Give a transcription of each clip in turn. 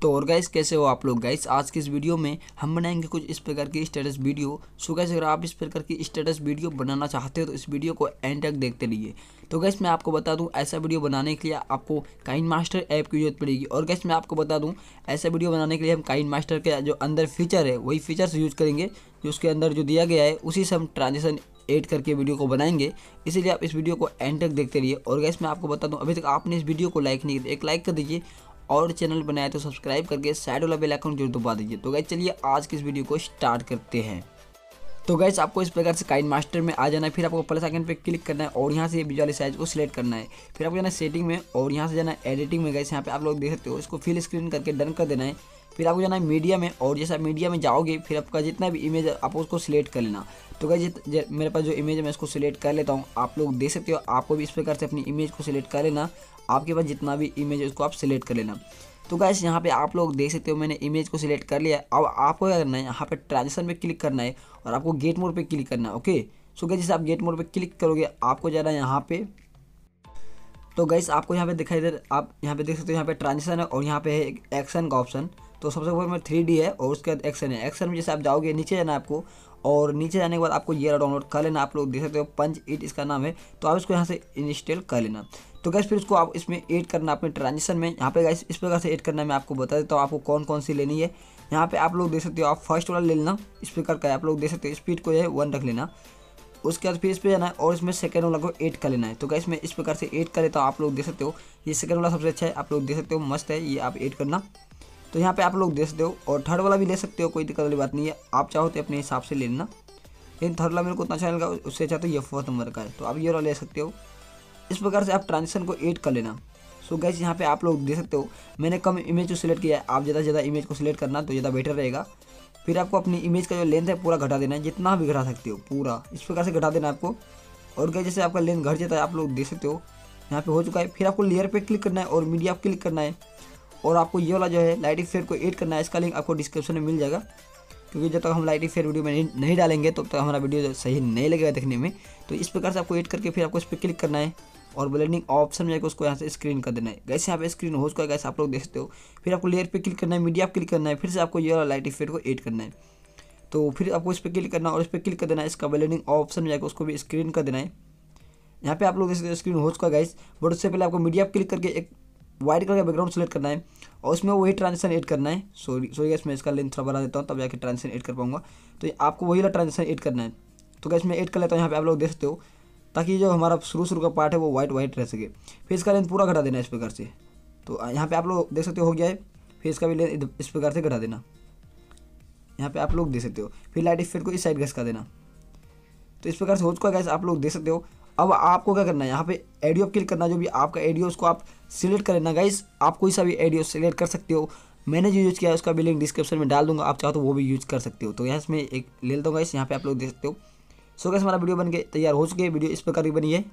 तो और गाइस कैसे हो आप लोग गाइस आज की इस वीडियो में हम बनाएँगे कुछ इस प्रकार की स्टेटस वीडियो सो गाइस अगर आप इस प्रकार की स्टेटस वीडियो बनाना चाहते हो तो इस वीडियो को एंड तक देखते रहिए। तो गैस मैं आपको बता दूँ, ऐसा वीडियो बनाने के लिए आपको काइन मास्टर ऐप की ज़रूरत पड़ेगी। और गैस मैं आपको बता दूँ, ऐसा वीडियो बनाने के लिए हम काइन मास्टर के जो अंदर फीचर है, वही फीचर्स यूज़ करेंगे, जो उसके अंदर जो दिया गया है, उसी से हम ट्रांजेक्शन एड करके वीडियो को बनाएँगे, इसीलिए आप इस वीडियो को एंड तक देखते रहिए। और गैस मैं आपको बता दूँ अभी तक आपने इस वीडियो को लाइक नहीं किया, एक लाइक कर दीजिए और चैनल बनाया तो सब्सक्राइब करके साइड वाला बेल आइकन ज़रूर दबा दीजिए। तो गैस चलिए आज की इस वीडियो को स्टार्ट करते हैं। तो गैस आपको इस प्रकार से काइन मास्टर में आ जाना है, फिर आपको प्लस आइकन पे क्लिक करना है और यहाँ से विजुअल साइज़ को सिलेक्ट करना है। फिर आपको जाना है सेटिंग में और यहाँ से जाना एडिटिंग में। गैस यहाँ पे आप लोग देख सकते हो, इसको फिल स्क्रीन करके डन कर देना है। फिर आपको जाना है मीडिया में और जैसा मीडिया में जाओगे, फिर आपका जितना भी इमेज है, आप उसको सिलेक्ट कर लेना। तो गैस मेरे पास जो इमेज है, मैं इसको सिलेक्ट कर लेता हूँ। आप लोग देख सकते हो, आपको भी इस प्रकार से अपनी इमेज को सिलेक्ट कर लेना। आपके पास जितना भी इमेज है, उसको आप सिलेक्ट कर लेना। तो गैस यहाँ पे आप लोग देख सकते हो, मैंने इमेज को सिलेक्ट कर लिया। अब आपको क्या करना है, यहाँ पे ट्रांजेक्शन पे क्लिक करना है और आपको गेट मोड पे क्लिक करना है ओके सो गैस जैसे आप गेट मोड पे क्लिक करोगे, आपको जाना है यहाँ पे। तो गैस आपको यहाँ पे दिखाई दे आप यहाँ पे देख सकते हो, यहाँ पे ट्रांजेक्शन है और यहाँ पे है एक एक्शन का ऑप्शन तो सबसे ऊपर में थ्री डी है और उसके बाद एक्शन है। एक्शन में जैसे आप जाओगे, नीचे जाना आपको और नीचे जाने के बाद आपको ये डाउनलोड कर लेना। आप लोग देख सकते हो पंच इट इसका नाम है। तो आप इसको यहाँ से इंस्टॉल कर लेना। तो गैस फिर उसको आप इसमें ऐड करना अपने ट्रांजेक्शन में। यहाँ पे गैस इस प्रकार से ऐड करना मैं आपको बता देता हूँ आपको कौन कौन सी लेनी है। यहाँ पे आप लोग देख सकते हो, आप फ़र्स्ट वाला ले लेना। स्पीकर का आप लोग देख सकते हो स्पीड को जो है वन रख लेना। उसके बाद फिर इस पर जाना है और इसमें सेकंड वाला को एड कर लेना है। तो गैस मैं इस प्रकार से एड कर लेता हूँ। आप लोग देख सकते हो, ये सेकंड वाला सबसे अच्छा है। आप लोग देख सकते हो, मस्त है। ये आप एड करना। तो यहाँ पे आप लोग देख सकते हो, और थर्ड वाला भी ले सकते हो, कोई दिक्कत वाली बात नहीं है। आप चाहो तो अपने हिसाब से ले लेना। लेकिन थर्ड वाला मेरे को उतना अच्छा लगा, उससे अच्छा तो ये फोर्थ नंबर का है। तो आप ये वाला ले सकते हो। इस प्रकार से आप ट्रांजेक्शन को एड कर लेना। सो गैस यहाँ पे आप लोग देख सकते हो, मैंने कम इमेज को सिलेक्ट किया है। आप ज़्यादा से ज़्यादा इमेज को सिलेक्ट करना तो ज़्यादा बेटर रहेगा। फिर आपको अपनी इमेज का जो लेंथ है, पूरा घटा देना है, जितना भी घटा सकते हो, पूरा। इस प्रकार से घटा देना आपको। और गैस जैसे आपका लेंथ घट जाता है, आप लोग देख सकते हो, यहाँ पे हो चुका है। फिर आपको लेयर पे क्लिक करना है, और मीडिया पे क्लिक करना है। और आपको ये वाला जो है लाइट इफ़ेक्ट को एड करना है इसका लिंक आपको डिस्क्रिप्शन में मिल जाएगा। क्योंकि जब तक हम लाइट इफ़ेक्ट वीडियो में नहीं, डालेंगे तब तक हमारा वीडियो सही नहीं लगेगा देखने में। तो इस प्रकार से आपको एड करके फिर आपको इस पर क्लिक करना है और ब्लेंडिंग ऑप्शन में उसको यहाँ से स्क्रीन कर देना है। गैस यहाँ पे स्क्रीन हो चुका है गैस आप लोग देखते हो। फिर आपको लेयर पे क्लिक करना है मीडिया पे क्लिक करना है फिर से आपको ये वाला लाइट इफ़ेक्ट को एड करना है। तो फिर आपको इस पर क्लिक करना है और इस पर क्लिक कर देना है इसका ब्लेंडिंग ऑप्शन में जाकर उसको भी स्क्रीन कर देना है। यहाँ पे आप लोग देख सकते हो स्क्रीन हो चुका है गैस बट उससे पहले आपको मीडिया पे क्लिक करके एक वाइट कलर का बैकग्राउंड सेलेक्ट करना है और उसमें वही ट्रांजेक्शन एड करना है। सॉरी सॉरी गैस मैं इसका लेंथ थोड़ा बढ़ा देता हूँ, तब जाके ट्रांजेक्शन एड कर पाऊँगा। तो आपको वही ट्रांजेक्शन ऐड करना है। तो गैस मैं एड कर लेता हूँ, यहाँ पे आप लोग देख सकते हो, ताकि जो हमारा शुरू शुरू का पार्ट है वो वाइट वाइट रह सके। फिर इसका लेंथ पूरा घटा देना इस प्रकार से। तो यहाँ पे आप लोग देख सकते हो गया है। फिर इसका भी लेंथ इस प्रकार से घटा देना। यहाँ पे आप लोग देख सकते हो। फिर लाइट इफ़ेक्ट को इस साइड घसका देना। तो इस प्रकार से हो चुका गैस आप लोग देख सकते हो। अब आपको क्या करना है? यहाँ पे एडियो क्लिक करना, जो भी आपका एडियो उसको आप सिलेक्ट कर लेना। गाइस आप कोई सा भी एडियो सिलेक्ट कर सकते हो। मैंने जो यूज़ किया है, उसका भी लिंक डिस्क्रिप्शन में डाल दूँगा। आप चाहो तो वो भी यूज़ कर सकते हो। तो यहाँ इसमें एक ले लेता हूँ गाइस यहाँ पे आप लोग देख सकते हो। सो गैस हमारा वीडियो बन के तैयार हो चुकी है। वीडियो इस प्रकार की बनी है।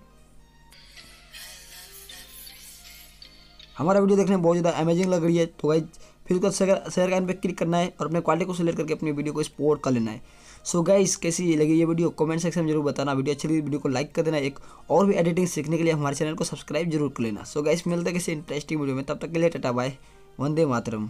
हमारा वीडियो देखने में बहुत ज़्यादा अमेजिंग लग रही है। तो गाइज़ फिर उसका शेयर शेयर का पे क्लिक करना है और अपने क्वालिटी को सिलेक्ट करके अपनी वीडियो को एक्सपोर्ट कर लेना है। सो गाइस कैसी लगी ये वीडियो? कमेंट सेक्शन में ज़रूर बताना। वीडियो अच्छी लगी वीडियो को लाइक कर देना। एक और भी एडिटिंग सीखने के लिए हमारे चैनल को सब्सक्राइब ज़रूर कर लेना। सो गाइस मिलते हैं किसी इंटरेस्टिंग वीडियो में। तब तक के लिए टाटा बाय वंदे मातरम।